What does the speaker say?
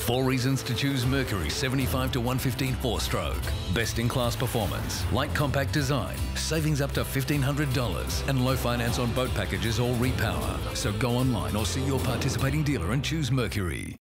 Four reasons to choose Mercury 75 to 115 four stroke. Best in class performance, light compact design, savings up to $1,500, and low finance on boat packages or repower. So go online or see your participating dealer and choose Mercury.